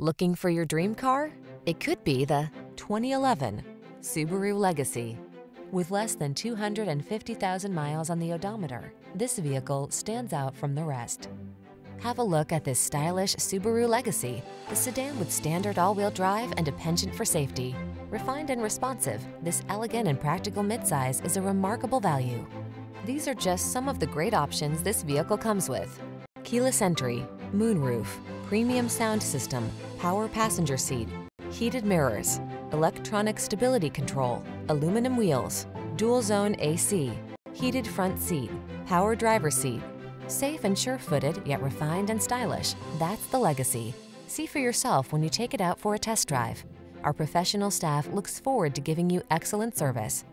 Looking for your dream car? It could be the 2011 Subaru Legacy. With less than 250,000 miles on the odometer, this vehicle stands out from the rest. Have a look at this stylish Subaru Legacy, the sedan with standard all-wheel drive and a penchant for safety. Refined and responsive, this elegant and practical midsize is a remarkable value. These are just some of the great options this vehicle comes with. Keyless entry, moonroof, premium sound system, power passenger seat, heated mirrors, electronic stability control, aluminum wheels, dual zone AC, heated front seat, power driver seat. Safe and sure-footed, yet refined and stylish. That's the legacy. See for yourself when you take it out for a test drive. Our professional staff looks forward to giving you excellent service.